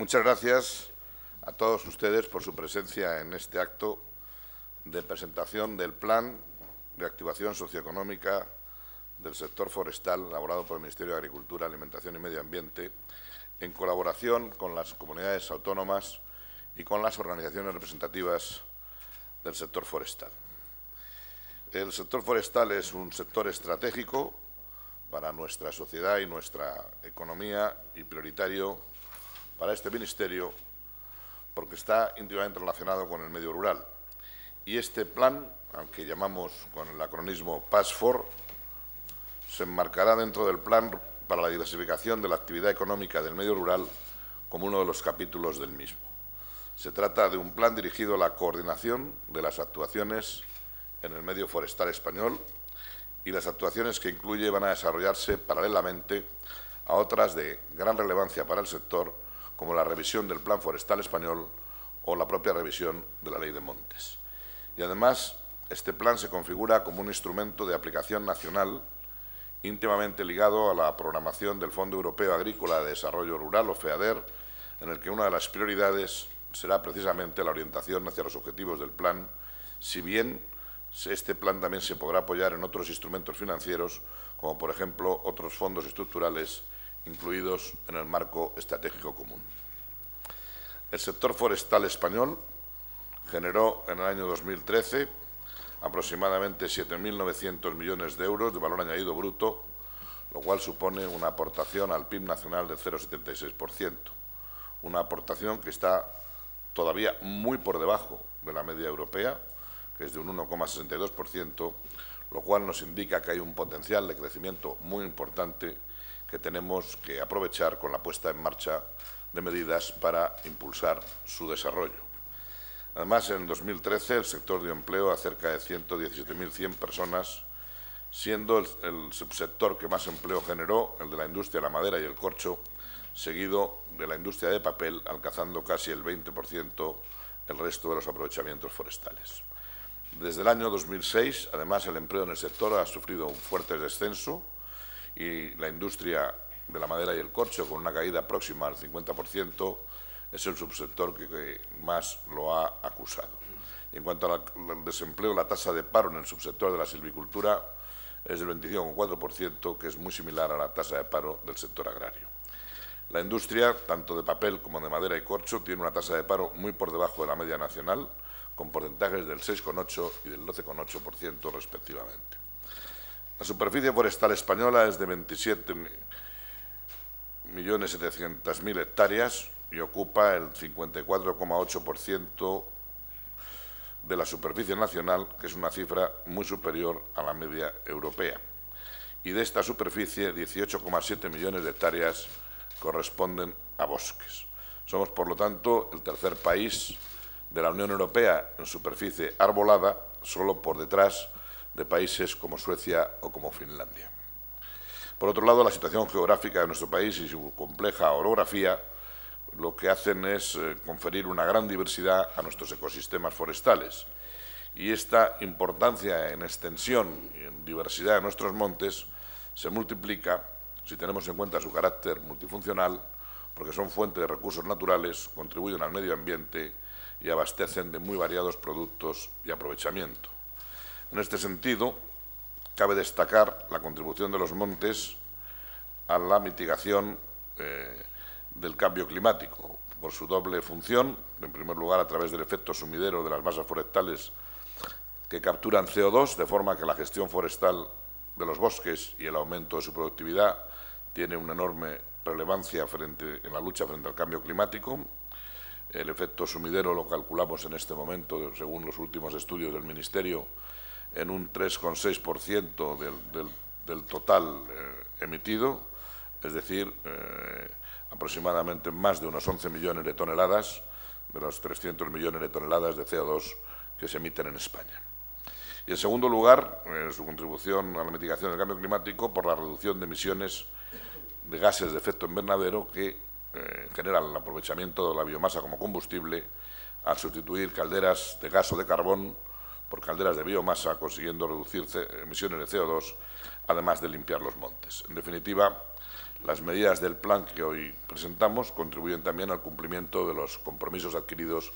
muchas gracias a todos ustedes por su presencia en este acto de presentación del Plan de Activación Socioeconómica del Sector Forestal elaborado por el Ministerio de Agricultura, Alimentación y Medio Ambiente en colaboración con las comunidades autónomas y con las organizaciones representativas del sector forestal. El sector forestal es un sector estratégico para nuestra sociedad y nuestra economía y prioritario para este Ministerio porque está íntimamente relacionado con el medio rural. Y este plan, aunque llamamos con el acronismo PASFOR, se enmarcará dentro del Plan para la diversificación de la actividad económica del medio rural como uno de los capítulos del mismo. Se trata de un plan dirigido a la coordinación de las actuaciones en el medio forestal español y las actuaciones que incluye van a desarrollarse paralelamente a otras de gran relevancia para el sector, como la revisión del Plan Forestal Español o la propia revisión de la Ley de Montes. Y además, este plan se configura como un instrumento de aplicación nacional íntimamente ligado a la programación del Fondo Europeo Agrícola de Desarrollo Rural, o FEADER, en el que una de las prioridades será precisamente la orientación hacia los objetivos del plan, si bien este plan también se podrá apoyar en otros instrumentos financieros, como por ejemplo otros fondos estructurales incluidos en el marco estratégico común. El sector forestal español generó en el año 2013 aproximadamente 7.900 millones de euros de valor añadido bruto, lo cual supone una aportación al PIB nacional del 0,76%, una aportación que está todavía muy por debajo de la media europea, que es de un 1,62%, lo cual nos indica que hay un potencial de crecimiento muy importante que tenemos que aprovechar con la puesta en marcha de medidas para impulsar su desarrollo. Además, en 2013 el sector dio empleo a cerca de 117.100 personas, siendo el, subsector que más empleo generó el de la industria de la madera y el corcho, seguido de la industria de papel, alcanzando casi el 20% el resto de los aprovechamientos forestales. Desde el año 2006, además, el empleo en el sector ha sufrido un fuerte descenso y la industria de la madera y el corcho, con una caída próxima al 50%, es el subsector que, más lo ha acusado. en cuanto al desempleo, la tasa de paro en el subsector de la silvicultura es del 25,4%, que es muy similar a la tasa de paro del sector agrario. La industria, tanto de papel como de madera y corcho, tiene una tasa de paro muy por debajo de la media nacional, con porcentajes del 6,8 y del 12,8% respectivamente. La superficie forestal española es de 27.700.000 hectáreas, y ocupa el 54,8% de la superficie nacional, que es una cifra muy superior a la media europea. Y de esta superficie, 18,7 millones de hectáreas corresponden a bosques. Somos, por lo tanto, el tercer país de la Unión Europea en superficie arbolada, solo por detrás de países como Suecia o como Finlandia. Por otro lado, la situación geográfica de nuestro país y su compleja orografía lo que hacen es eh, conferir una gran diversidad a nuestros ecosistemas forestales. Y esta importancia en extensión y en diversidad de nuestros montes se multiplica si tenemos en cuenta su carácter multifuncional, porque son fuente de recursos naturales, contribuyen al medio ambiente y abastecen de muy variados productos y aprovechamiento. En este sentido, cabe destacar la contribución de los montes a la mitigación eh, del cambio climático, por su doble función, en primer lugar a través del efecto sumidero de las masas forestales que capturan CO2, de forma que la gestión forestal de los bosques y el aumento de su productividad tiene una enorme relevancia frente, en la lucha frente al cambio climático. El efecto sumidero lo calculamos en este momento, según los últimos estudios del Ministerio, en un 3,6% del, del, total eh, emitido, es decir, eh, aproximadamente más de unos 11 millones de toneladas de los 300 millones de toneladas de CO2 que se emiten en España. Y en segundo lugar, eh, su contribución a la mitigación del cambio climático por la reducción de emisiones de gases de efecto invernadero que generan el aprovechamiento de la biomasa como combustible al sustituir calderas de gas o de carbón por calderas de biomasa, consiguiendo reducir emisiones de CO2, además de limpiar los montes. En definitiva, Las medidas del plan que hoy presentamos contribuyen también al cumplimiento de los compromisos adquiridos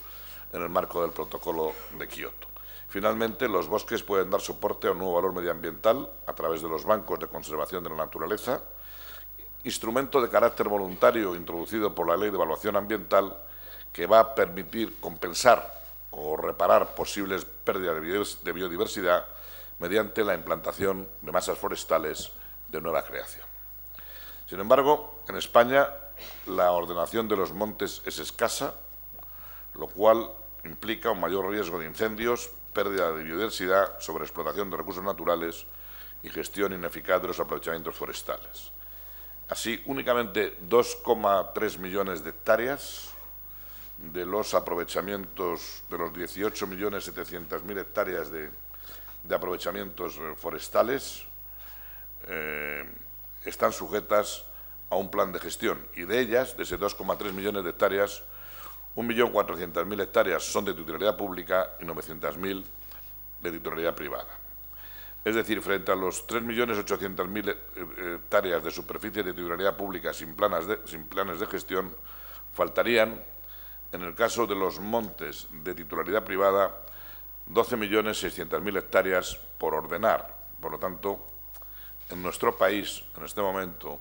en el marco del protocolo de Kioto. Finalmente, los bosques pueden dar soporte a un nuevo valor medioambiental a través de los bancos de conservación de la naturaleza, instrumento de carácter voluntario introducido por la Ley de Evaluación Ambiental que va a permitir compensar o reparar posibles pérdidas de biodiversidad mediante la implantación de masas forestales de nueva creación. Sin embargo, en España la ordenación de los montes es escasa, lo cual implica un mayor riesgo de incendios, pérdida de biodiversidad, sobreexplotación de recursos naturales y gestión ineficaz de los aprovechamientos forestales. Así, únicamente 2,3 millones de hectáreas de los aprovechamientos de los 18.700.000 hectáreas de, de, aprovechamientos forestales eh, están sujetas a un plan de gestión y de ellas, de ese 2,3 millones de hectáreas, 1.400.000 hectáreas son de titularidad pública y 900.000 de titularidad privada. Es decir, frente a los 3.800.000 hectáreas de superficie de titularidad pública sin, sin planes de gestión, faltarían, en el caso de los montes de titularidad privada, 12.600.000 hectáreas por ordenar. Por lo tanto, en nuestro país, en este momento,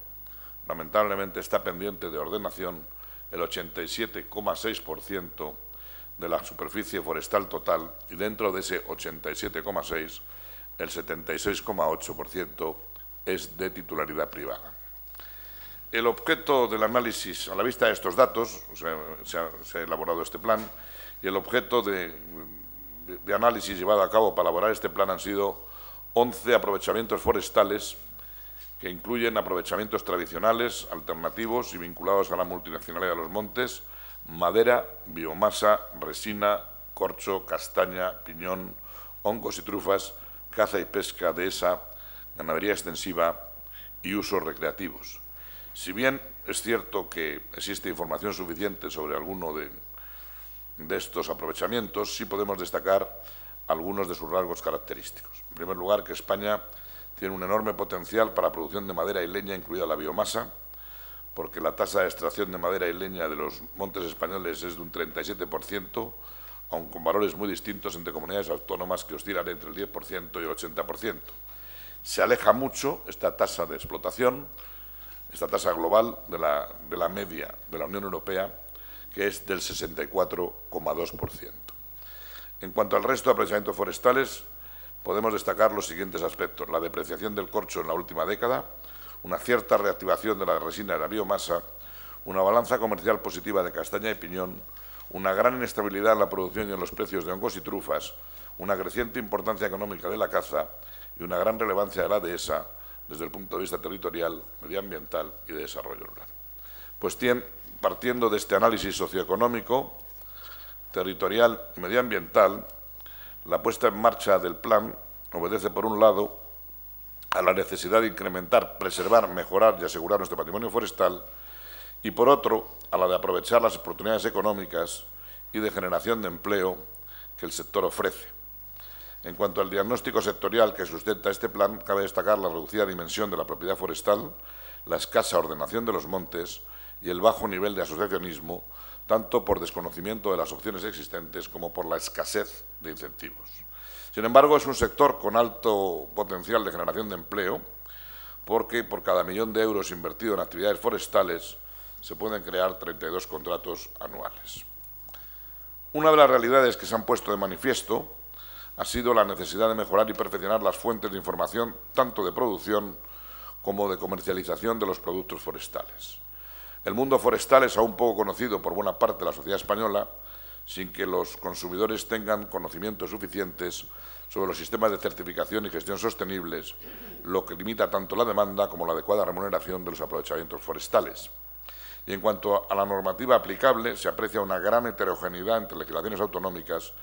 lamentablemente está pendiente de ordenación el 87,6% de la superficie forestal total y dentro de ese 87,6% el 76,8% es de titularidad privada. El objeto del análisis, a la vista de estos datos, se, ha, elaborado este plan, y el objeto de, de análisis llevado a cabo para elaborar este plan han sido 11 aprovechamientos forestales que incluyen aprovechamientos tradicionales, alternativos y vinculados a la multinacionalidad de los montes, madera, biomasa, resina, corcho, castaña, piñón, hongos y trufas, caza y pesca de esa, ganadería extensiva y usos recreativos. Si bien es cierto que existe información suficiente sobre alguno de, estos aprovechamientos, sí podemos destacar algunos de sus rasgos característicos. En primer lugar, que España tiene un enorme potencial para la producción de madera y leña, incluida la biomasa, porque la tasa de extracción de madera y leña de los montes españoles es de un 37%, aun con valores muy distintos entre comunidades autónomas que oscilan entre el 10% y el 80%. Se aleja mucho esta tasa de explotación, esta tasa global de la, de la media de la Unión Europea, que es del 64,2%. En cuanto al resto de aprovechamientos forestales, podemos destacar los siguientes aspectos. La depreciación del corcho en la última década, una cierta reactivación de la resina de la biomasa, una balanza comercial positiva de castaña y piñón, una gran inestabilidad en la producción y en los precios de hongos y trufas, una creciente importancia económica de la caza y una gran relevancia de la dehesa desde el punto de vista territorial, medioambiental y de desarrollo rural. Pues partiendo de este análisis socioeconómico, territorial y medioambiental, la puesta en marcha del plan obedece, por un lado, a la necesidad de incrementar, preservar, mejorar y asegurar nuestro patrimonio forestal y, por otro, a la de aprovechar las oportunidades económicas y de generación de empleo que el sector ofrece. En cuanto al diagnóstico sectorial que sustenta este plan, cabe destacar la reducida dimensión de la propiedad forestal, la escasa ordenación de los montes y el bajo nivel de asociacionismo, tanto por desconocimiento de las opciones existentes como por la escasez de incentivos. Sin embargo, es un sector con alto potencial de generación de empleo, porque por cada millón de euros invertido en actividades forestales se pueden crear 32 contratos anuales. Una de las realidades que se han puesto de manifiesto ha sido la necesidad de mejorar y perfeccionar las fuentes de información tanto de producción como de comercialización de los productos forestales. El mundo forestal es aún poco conocido por buena parte de la sociedad española, sin que los consumidores tengan conocimientos suficientes sobre los sistemas de certificación y gestión sostenibles, lo que limita tanto la demanda como la adecuada remuneración de los aprovechamientos forestales. Y en cuanto a la normativa aplicable, se aprecia una gran heterogeneidad entre legislaciones autonómicas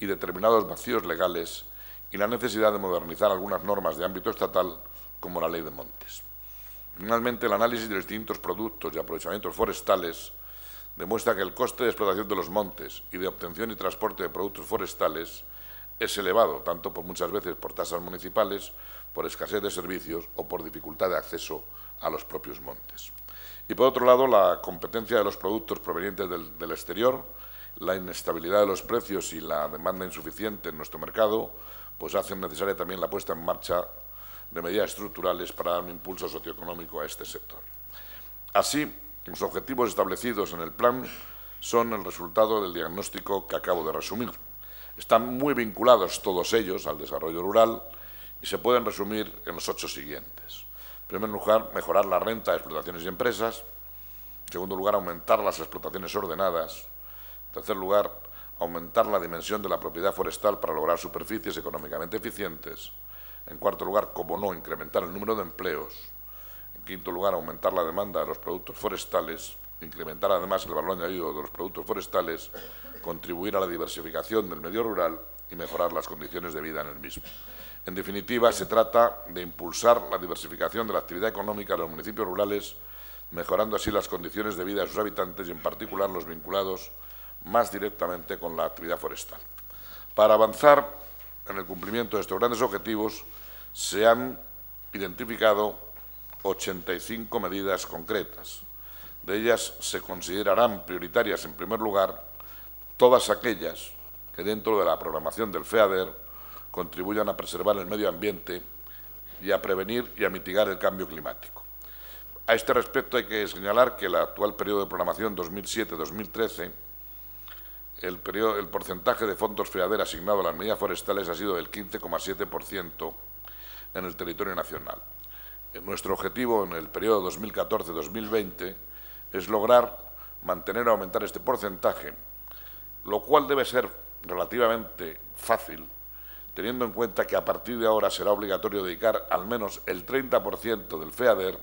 y determinados vacíos legales y la necesidad de modernizar algunas normas de ámbito estatal, como la Ley de Montes. Finalmente, el análisis de distintos productos y aprovechamientos forestales demuestra que el coste de explotación de los montes y de obtención y transporte de productos forestales es elevado, tanto por muchas veces por tasas municipales, por escasez de servicios o por dificultad de acceso a los propios montes. Y por otro lado, la competencia de los productos provenientes del, exterior, la inestabilidad de los precios y la demanda insuficiente en nuestro mercado, pues hacen necesaria también la puesta en marcha de medidas estructurales para dar un impulso socioeconómico a este sector. Así, los objetivos establecidos en el plan son el resultado del diagnóstico que acabo de resumir. Están muy vinculados todos ellos al desarrollo rural y se pueden resumir en los ocho siguientes. En primer lugar, mejorar la renta de explotaciones y empresas. En segundo lugar, aumentar las explotaciones ordenadas. En tercer lugar, aumentar la dimensión de la propiedad forestal para lograr superficies económicamente eficientes. En cuarto lugar, como no, incrementar el número de empleos. En quinto lugar, aumentar la demanda de los productos forestales. Incrementar además el valor añadido de los productos forestales. Contribuir a la diversificación del medio rural y mejorar las condiciones de vida en el mismo. En definitiva, se trata de impulsar la diversificación de la actividad económica de los municipios rurales, mejorando así las condiciones de vida de sus habitantes y, en particular, los vinculados más directamente con la actividad forestal. Para avanzar en el cumplimiento de estos grandes objetivos, se han identificado 85 medidas concretas. De ellas se considerarán prioritarias, en primer lugar, todas aquellas que dentro de la programación del FEADER contribuyan a preservar el medio ambiente y a prevenir y a mitigar el cambio climático. A este respecto hay que señalar que el actual periodo de programación 2007-2013, el, el, porcentaje de fondos FEADER asignado a las medidas forestales ha sido del 15,7% en el territorio nacional. Nuestro objetivo en el periodo 2014-2020 es lograr mantener o aumentar este porcentaje, lo cual debe ser relativamente fácil teniendo en cuenta que a partir de ahora será obligatorio dedicar al menos el 30% del FEADER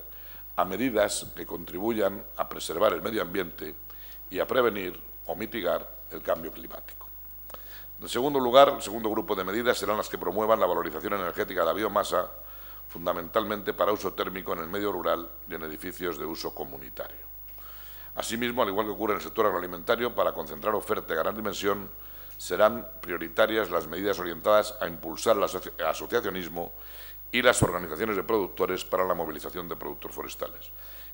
a medidas que contribuyan a preservar el medio ambiente y a prevenir o mitigar el cambio climático. En segundo lugar, el segundo grupo de medidas serán las que promuevan la valorización energética de la biomasa, fundamentalmente para uso térmico en el medio rural y en edificios de uso comunitario. Asimismo, al igual que ocurre en el sector agroalimentario, para concentrar oferta de gran dimensión, serán prioritarias las medidas orientadas a impulsar el asociacionismo y las organizaciones de productores para la movilización de productos forestales.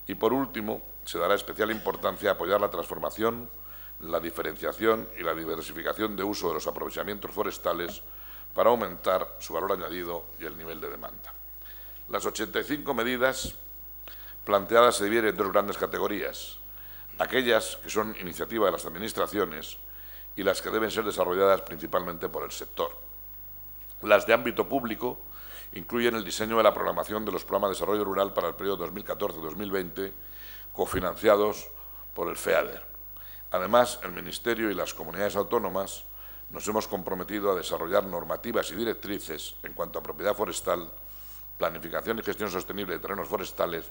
Y, por último, se dará especial importancia a apoyar la transformación, la diferenciación y la diversificación de uso de los aprovechamientos forestales para aumentar su valor añadido y el nivel de demanda. Las 85 medidas planteadas se dividen en dos grandes categorías. Aquellas que son iniciativa de las Administraciones y las que deben ser desarrolladas principalmente por el sector. Las de ámbito público incluyen el diseño de la programación de los programas de desarrollo rural para el periodo 2014-2020, cofinanciados por el FEADER. Además, el Ministerio y las comunidades autónomas nos hemos comprometido a desarrollar normativas y directrices en cuanto a propiedad forestal, planificación y gestión sostenible de terrenos forestales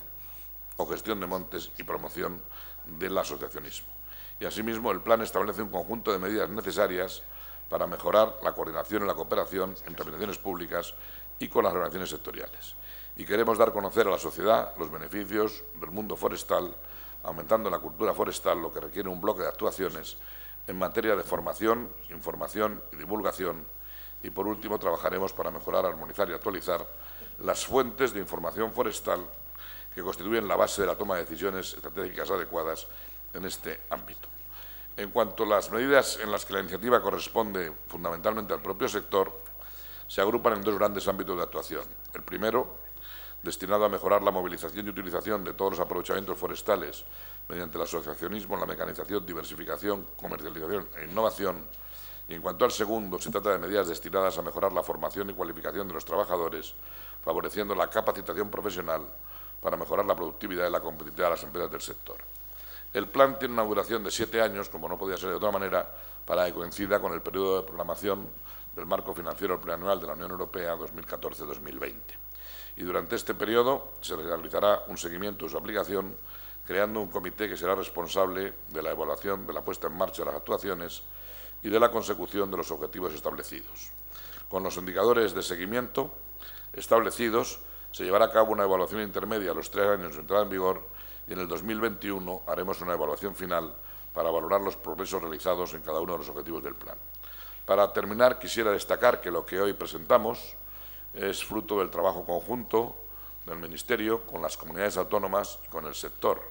o gestión de montes y promoción del asociacionismo y asimismo el plan establece un conjunto de medidas necesarias para mejorar la coordinación y la cooperación entre administraciones públicas y con las organizaciones sectoriales. Y queremos dar a conocer a la sociedad los beneficios del mundo forestal, aumentando la cultura forestal, lo que requiere un bloque de actuaciones en materia de formación, información y divulgación. Y, por último, trabajaremos para mejorar, armonizar y actualizar las fuentes de información forestal que constituyen la base de la toma de decisiones estratégicas adecuadas en este ámbito. En cuanto a las medidas en las que la iniciativa corresponde fundamentalmente al propio sector, se agrupan en dos grandes ámbitos de actuación. El primero, destinado a mejorar la movilización y utilización de todos los aprovechamientos forestales mediante el asociacionismo, la mecanización, diversificación, comercialización e innovación. Y en cuanto al segundo, se trata de medidas destinadas a mejorar la formación y cualificación de los trabajadores, favoreciendo la capacitación profesional para mejorar la productividad y la competitividad de las empresas del sector. El plan tiene una duración de siete años, como no podía ser de otra manera, para que coincida con el periodo de programación del marco financiero plurianual de la Unión Europea 2014-2020. Y durante este periodo se realizará un seguimiento de su aplicación, creando un comité que será responsable de la evaluación de la puesta en marcha de las actuaciones y de la consecución de los objetivos establecidos. Con los indicadores de seguimiento establecidos, se llevará a cabo una evaluación intermedia a los tres años de entrada en vigor y en el 2021 haremos una evaluación final para valorar los progresos realizados en cada uno de los objetivos del plan. Para terminar, quisiera destacar que lo que hoy presentamos es fruto del trabajo conjunto del Ministerio con las comunidades autónomas y con el sector.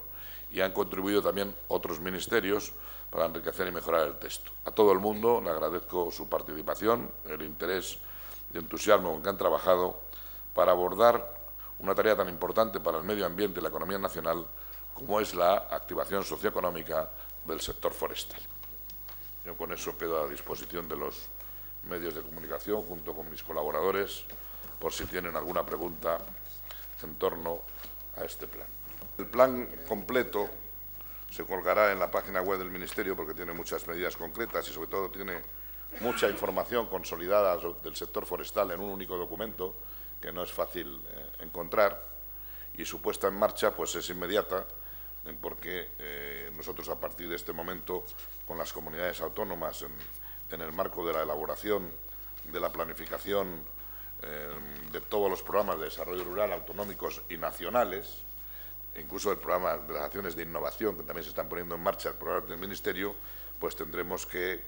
Y han contribuido también otros ministerios para enriquecer y mejorar el texto. A todo el mundo le agradezco su participación, el interés y entusiasmo con que han trabajado para abordar una tarea tan importante para el medio ambiente y la economía nacional como es la activación socioeconómica del sector forestal. Yo con eso quedo a disposición de los medios de comunicación junto con mis colaboradores por si tienen alguna pregunta en torno a este plan. El plan completo se colgará en la página web del Ministerio porque tiene muchas medidas concretas y sobre todo tiene mucha información consolidada del sector forestal en un único documento que no es fácil eh, encontrar y su puesta en marcha pues es inmediata porque eh, nosotros a partir de este momento con las comunidades autónomas en, el marco de la elaboración de la planificación de todos los programas de desarrollo rural autonómicos y nacionales, incluso el programa de las acciones de innovación que también se están poniendo en marcha por parte del Ministerio, pues tendremos que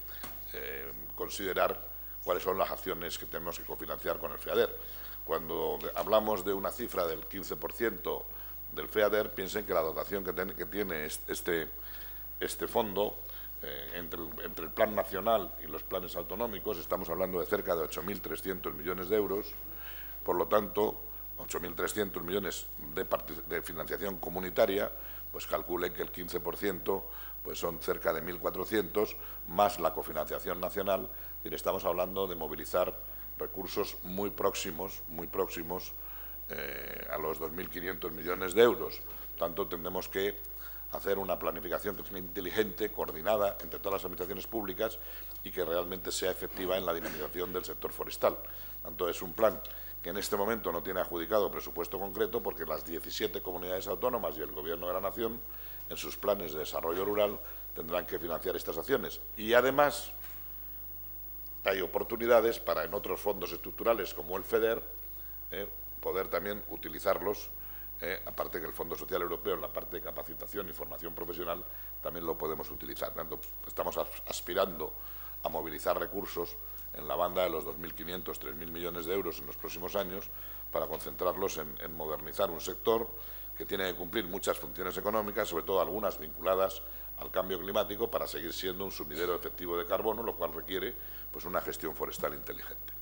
considerar cuáles son las acciones que tenemos que cofinanciar con el FEADER. Cuando hablamos de una cifra del 15% del FEADER, piensen que la dotación que, tiene este, este fondo, eh, entre, el, plan nacional y los planes autonómicos, estamos hablando de cerca de 8.300 millones de euros, por lo tanto, 8.300 millones de, financiación comunitaria, pues calcule que el 15% pues son cerca de 1.400, más la cofinanciación nacional, y estamos hablando de movilizar recursos muy próximos, muy próximos eh, a los 2.500 millones de euros. Tanto tendremos que hacer una planificación que sea inteligente, coordinada entre todas las administraciones públicas y que realmente sea efectiva en la dinamización del sector forestal. Tanto es un plan que en este momento no tiene adjudicado presupuesto concreto porque las 17 comunidades autónomas y el Gobierno de la Nación, en sus planes de desarrollo rural, tendrán que financiar estas acciones. Y además, hay oportunidades para en otros fondos estructurales como el FEDER eh, poder también utilizarlos, eh, aparte que el Fondo Social Europeo en la parte de capacitación y formación profesional también lo podemos utilizar. Tanto estamos aspirando a movilizar recursos en la banda de los 2.500, 3.000 millones de euros en los próximos años para concentrarlos en, en modernizar un sector que tiene que cumplir muchas funciones económicas, sobre todo algunas vinculadas al cambio climático para seguir siendo un sumidero efectivo de carbono, lo cual requiere pues, una gestión forestal inteligente.